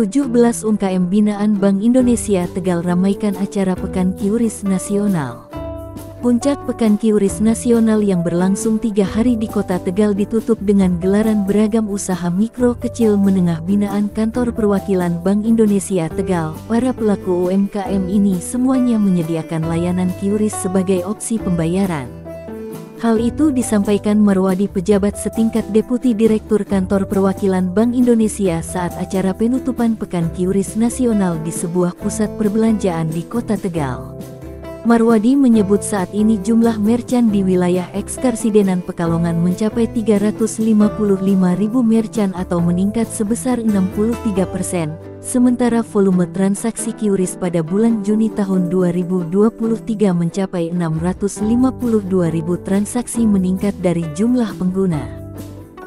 17 UMKM binaan Bank Indonesia Tegal ramaikan acara Pekan Kiuris Nasional. Puncak Pekan Kiuris Nasional yang berlangsung tiga hari di kota Tegal ditutup dengan gelaran beragam usaha mikro kecil menengah binaan kantor perwakilan Bank Indonesia Tegal. Para pelaku UMKM ini semuanya menyediakan layanan Kiuris sebagai opsi pembayaran. Hal itu disampaikan Marwadi pejabat setingkat Deputi Direktur Kantor Perwakilan Bank Indonesia saat acara penutupan Pekan Kiuris Nasional di sebuah pusat perbelanjaan di Kota Tegal. Marwadi menyebut saat ini jumlah merchant di wilayah Ekskarsidenan Pekalongan mencapai 355 ribu merchant atau meningkat sebesar 63 persen, sementara volume transaksi QRIS pada bulan Juni tahun 2023 mencapai 652 ribu transaksi meningkat dari jumlah pengguna.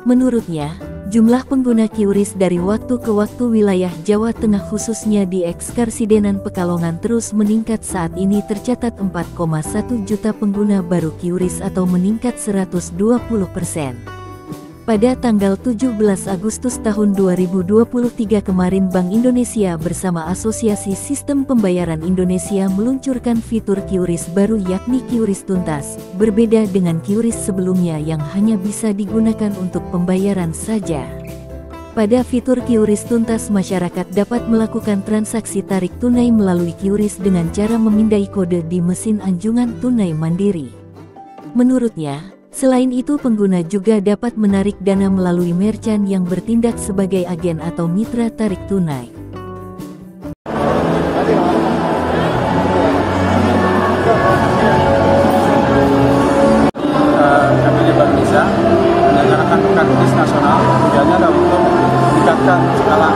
Menurutnya, Jumlah pengguna QRIS dari waktu ke waktu wilayah Jawa Tengah khususnya di Ekskarsidenan Pekalongan terus meningkat saat ini tercatat 4,1 juta pengguna baru QRIS atau meningkat 120 persen. Pada tanggal 17 Agustus tahun 2023 kemarin Bank Indonesia bersama Asosiasi Sistem Pembayaran Indonesia meluncurkan fitur QRIS baru yakni QRIS Tuntas, berbeda dengan QRIS sebelumnya yang hanya bisa digunakan untuk pembayaran saja. Pada fitur QRIS Tuntas masyarakat dapat melakukan transaksi tarik tunai melalui QRIS dengan cara memindai kode di mesin anjungan tunai mandiri. Menurutnya, Selain itu pengguna juga dapat menarik dana melalui merchant yang bertindak sebagai agen atau mitra tarik tunai. kami di Bank Indonesia menyelenggarakan Pekan Kris Nasional tujuannya adalah untuk meningkatkan skala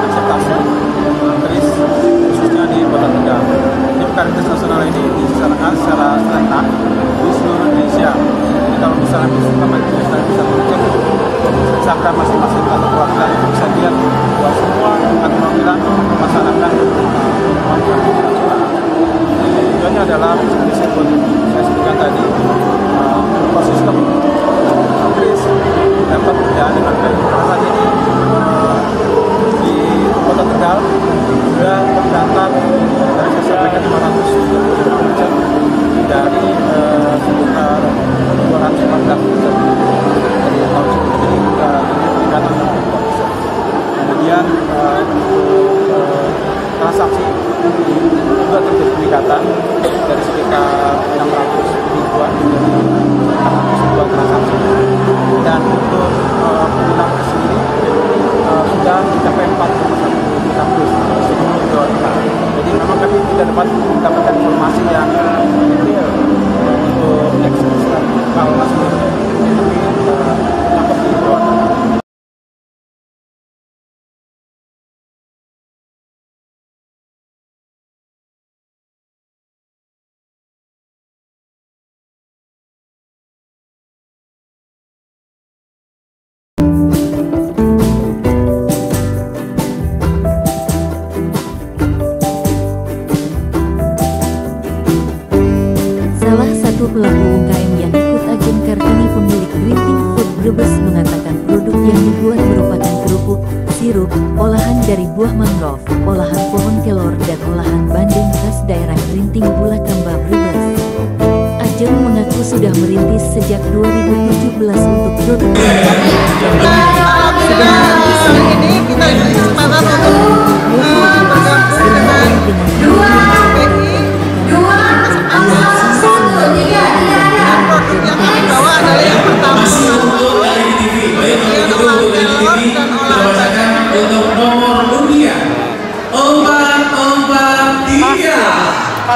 Ikut agen Kartini pemilik Grinting Food Brebes mengatakan produk yang dibuat merupakan kerupuk, sirup, olahan dari buah mangrove, olahan pohon kelor dan olahan bandeng khas daerah Grinting Bulakamba Brebes. Ajeng mengaku sudah merintis sejak 2017 untuk produk ini kesempatan untuk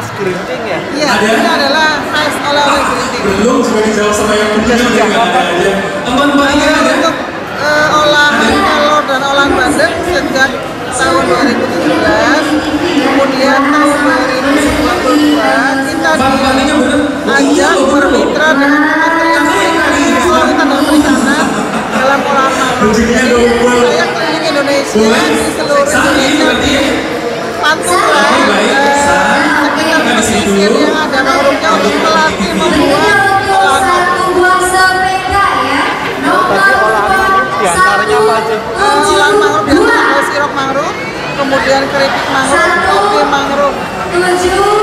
pas gerinting ya? Iya, ini adalah size oleh-oleh geriting belum coba dijawab sama yang punya empat tiga Kalau ada untuk eh, olahan telur dan olahan bandeng sejak tahun 2017 kemudian tahun 2022 kita diajak bermitra dengan Kementerian Kelautan dan Perikanan dalam olahan mangrove jadi saya keliling Indonesia kemudian keripik mangrove, kopi mangrove. tujuh,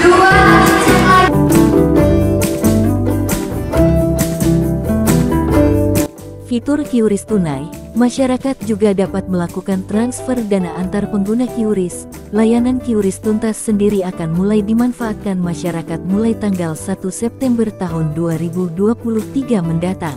dua, Fitur QRIS tunai, masyarakat juga dapat melakukan transfer dana antar pengguna QRIS. Layanan QRIS tuntas sendiri akan mulai dimanfaatkan masyarakat mulai tanggal 1 September tahun 2023 mendatang.